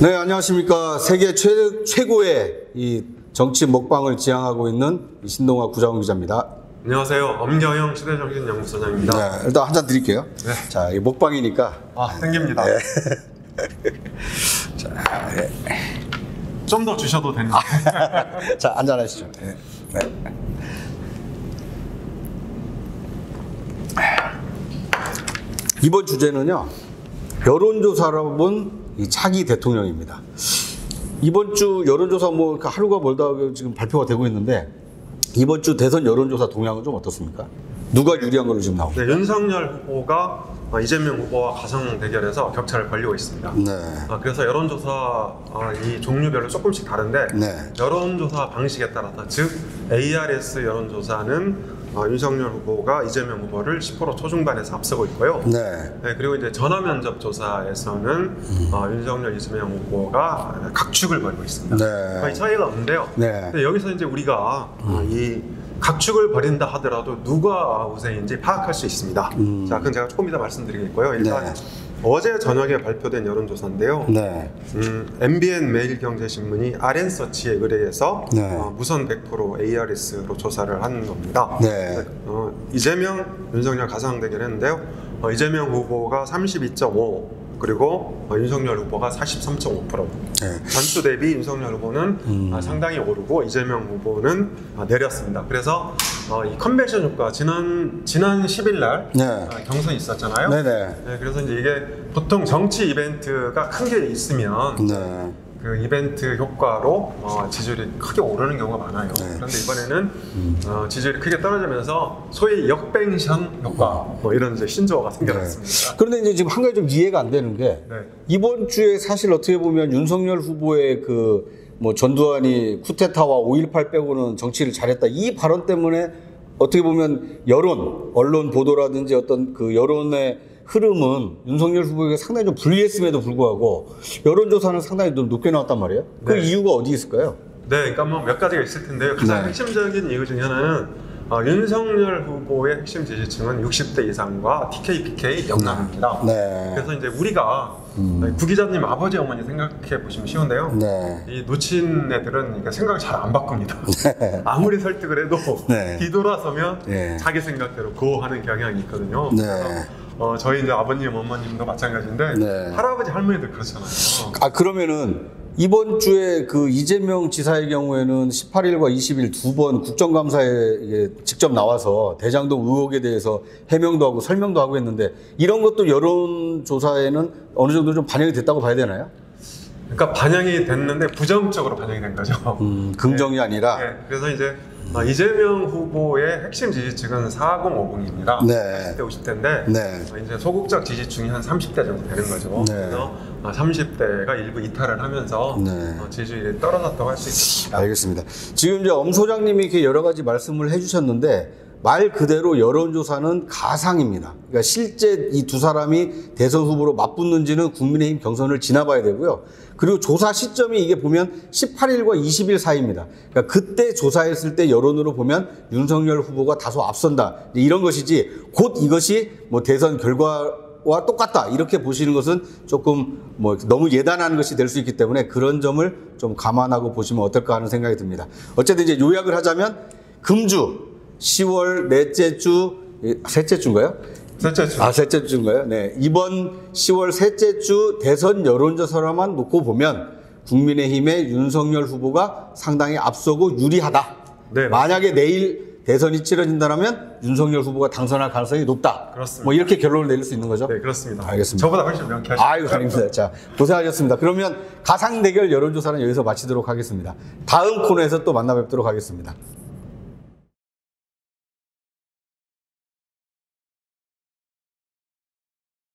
네, 안녕하십니까. 세계 최, 최고의 이 정치 먹방을 지향하고 있는 이 신동아 구자원 기자입니다. 안녕하세요. 엄경영 시대정신연구소장입니다. 네, 일단 한 잔 드릴게요. 네. 자, 이 먹방이니까. 아, 땡깁니다. 네. 좀더 주셔도 되는데. 자, 한잔 하시죠. 네. 네. 이번 주제는요, 여론조사로 본 이 차기 대통령입니다. 이번 주 여론조사 뭐 하루가 멀다 지금 발표가 되고 있는데 이번 주 대선 여론조사 동향은 좀 어떻습니까? 누가 유리한 걸로 지금 나옵니까? 네, 윤석열 후보가 어, 이재명 후보와 가상 대결에서 격차를 벌리고 있습니다. 네. 아, 그래서 여론조사 어, 이 종류별로 조금씩 다른데 네. 여론조사 방식에 따라서 즉 ARS 여론조사는 어, 윤석열 후보가 이재명 후보를 10% 초중반에서 앞서고 있고요. 네. 네, 그리고 이제 전화 면접 조사에서는 어, 윤석열, 이재명 후보가 각축을 벌이고 있습니다. 네. 거의 차이가 없는데요. 네. 근데 여기서 이제 우리가 어, 이 각축을 벌인다 하더라도 누가 우세인지 파악할 수 있습니다. 자, 그건 제가 조금 이따 말씀드리겠고요. 일단 네. 어제 저녁에 발표된 여론조사인데요. 네. 음, MBN 매일경제신문이 RN서치에 의뢰해서 네. 어, 무선 100% ARS로 조사를 한 겁니다. 네. 어, 이재명, 윤석열 가상 대결했는데요. 어, 이재명 후보가 32.5 그리고 어, 윤석열 후보가 43.5%. 네. 전주 대비 윤석열 후보는 아, 상당히 오르고 이재명 후보는 아, 내렸습니다. 그래서 어, 이 컨벤션 효과 지난 지난 10일 날 네. 아, 경선이 있었잖아요. 네네. 네, 그래서 이제 이게 보통 정치 이벤트가 큰 게 있으면 네. 그 이벤트 효과로 어, 지지율이 크게 오르는 경우가 많아요. 네. 그런데 이번에는 어, 지지율이 크게 떨어지면서 소위 역뱅션 효과 뭐 이런 이제 신조어가 생겨났습니다. 그런데 이제 지금 한 가지 좀 이해가 안 되는 게 네. 이번 주에 사실 어떻게 보면 윤석열 후보의 그 뭐 전두환이 쿠데타와 5.18 빼고는 정치를 잘했다 이 발언 때문에 어떻게 보면 여론, 언론 보도라든지 어떤 그 여론의 흐름은 윤석열 후보에게 상당히 좀 불리했음에도 불구하고 여론조사는 상당히 좀 높게 나왔단 말이에요. 그 네. 이유가 어디 있을까요? 네, 그러니까 뭐 몇 가지가 있을 텐데요. 가장 네. 핵심적인 이유 중에 하나는 어, 윤석열 후보의 핵심 지지층은 60대 이상과 TK, PK 영남입니다. 네. 그래서 이제 우리가 구 기자님 아버지 어머니 생각해 보시면 쉬운데요. 네. 이 놓친 애들은 이게 생각을 잘안 바꿉니다. 아무리 설득을 해도 네. 뒤돌아서면 네. 자기 생각대로 고하는 경향이 있거든요. 네. 그래서 어, 저희 이제 아버님, 어머님도 마찬가지인데 네. 할아버지, 할머니들 그렇잖아요. 아 그러면은 이번 주에 그 이재명 지사의 경우에는 18일과 20일 두 번 국정감사에 직접 나와서 대장동 의혹에 대해서 해명도 하고 설명도 하고 했는데 이런 것도 여론조사에는 어느 정도 좀 반영이 됐다고 봐야 되나요? 그러니까 반영이 됐는데 부정적으로 반영이 된 거죠. 음, 긍정이 아니라 네, 그래서 이제 어, 이재명 후보의 핵심 지지층은 4050입니다. 네. 40대, 50대인데 네. 이제 소극적 지지층이 한 30대 정도 되는 거죠. 네. 그래서 30대가 일부 이탈을 하면서 네. 어, 지지율이 떨어졌다고 할 수 있습니다. 알겠습니다. 지금 이제 엄 소장님이 이렇게 여러 가지 말씀을 해주셨는데 말 그대로 여론조사는 가상입니다. 그러니까 실제 이 두 사람이 대선 후보로 맞붙는지는 국민의힘 경선을 지나봐야 되고요. 그리고 조사 시점이 이게 보면 18일과 20일 사이입니다. 그러니까 그때 조사했을 때 여론으로 보면 윤석열 후보가 다소 앞선다. 이런 것이지 곧 이것이 뭐 대선 결과 와 똑같다 이렇게 보시는 것은 조금 뭐 너무 예단하는 것이 될 수 있기 때문에 그런 점을 좀 감안하고 보시면 어떨까 하는 생각이 듭니다. 어쨌든 이제 요약을 하자면 금주 10월 넷째 주 예, 셋째 주인가요? 셋째 주. 아 셋째 주인가요? 네 이번 10월 셋째 주 대선 여론조사로만 놓고 보면 국민의힘의 윤석열 후보가 상당히 앞서고 유리하다. 네, 만약에 내일 대선이 치러진다면 윤석열 후보가 당선할 가능성이 높다. 그렇습니다. 뭐 이렇게 결론을 내릴 수 있는 거죠? 네, 그렇습니다. 알겠습니다. 저보다 훨씬 명쾌하시죠. 아이고, 아닙니다. 자, 고생하셨습니다. 그러면 가상 대결 여론조사는 여기서 마치도록 하겠습니다. 다음 코너에서 또 만나 뵙도록 하겠습니다.